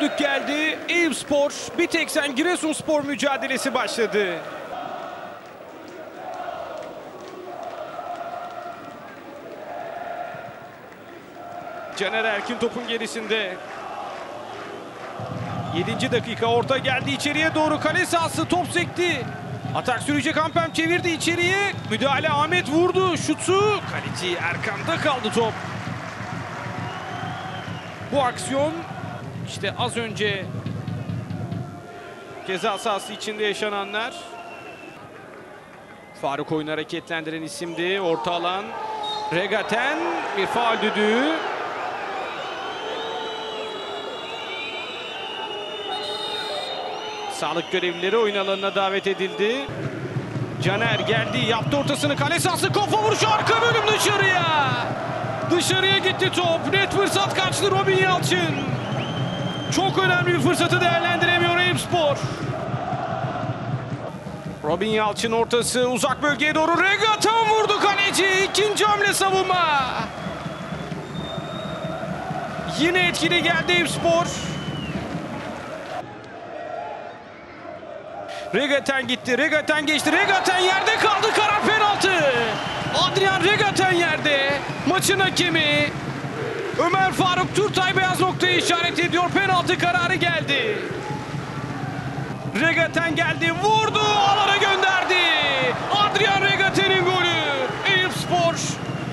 düdük geldi. Eyüpspor, Biteksen Giresunspor mücadelesi başladı. Caner Erkin topun gerisinde. 7. dakika orta geldi içeriye doğru kale sahası top sekti. Atak sürecek Ampem çevirdi içeriye. Müdahale Ahmet vurdu. Şutu kaleci Erkan'da kaldı top. Bu aksiyon işte az önce ceza sahası içinde yaşananlar. Faruk oyunu hareketlendiren isimdi. Orta alan. Regaten bir faal düdüğü. Sağlık görevlileri oyun alanına davet edildi. Caner geldi, yaptı ortasını kale sahası, kafa vuruşu arka bölüm dışarıya. Dışarıya gitti top. Net fırsat kaçtı Robin Yalçın. Çok önemli bir fırsatı değerlendiremiyor Eyüpspor. Robin Yalçın ortası uzak bölgeye doğru Regatan vurdu kaleci. İkinci hamle savunma. Yine etkili geldi Eyüpspor. Regaten gitti. Regaten geçti. Regaten yerde kaldı. Karar penaltı. Adrian Regaten yerde. Maçın hakemi. Ömer Faruk Turtay Penaltı kararı geldi. Regaten geldi. Vurdu. Alana gönderdi. Adrian Regaten'in golü. Eyüpspor.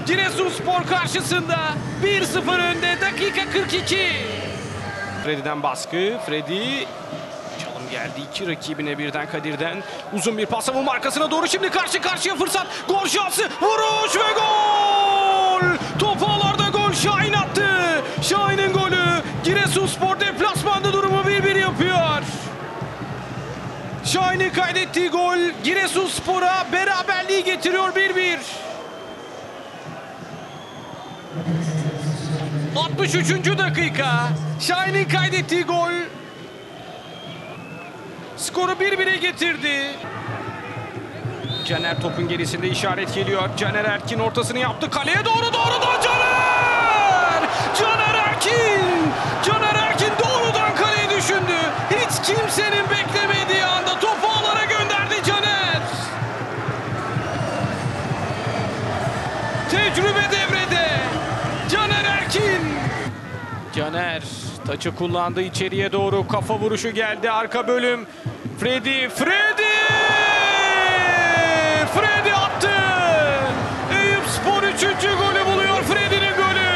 Giresunspor karşısında 1-0 önde. Dakika 42. Freddy'den baskı. Freddy Çalım geldi iki rakibine birden Kadir'den. Uzun bir pas savunma arkasına doğru şimdi karşı karşıya fırsat. Gol şansı. Vuruş ve Giresunspor deplasmanda durumu 1-1 yapıyor. Şahin'in kaydettiği gol Giresunspor'a beraberliği getiriyor 1-1. 63. dakika. Şahin'in kaydettiği gol Skoru 1-1'e getirdi. Caner topun gerisinde işaret geliyor. Caner Erkin ortasını yaptı. Kaleye doğru doğrudan Caner! Caner Erkin! Caner Tecrübe devrede. Caner Erkin. Caner taçı kullandı içeriye doğru kafa vuruşu geldi arka bölüm Freddy Freddy Freddy attı Eyüpspor 3. golü buluyor Freddy'nin golü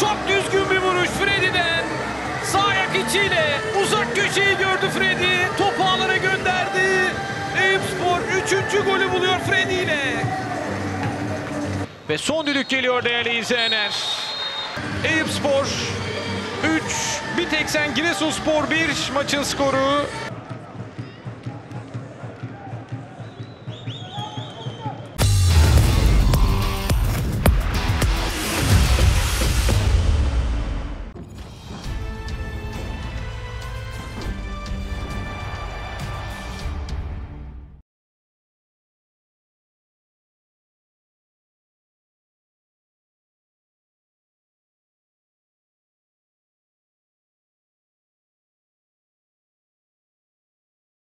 çok düzgün bir vuruş Freddy'den sağ ayak içiyle uzak köşeyi gördü Freddy golü buluyor Freddy ile ve son düdük geliyor değerli izleyenler. Eyüpspor 3, Biteksen Giresunspor 1 maçın skoru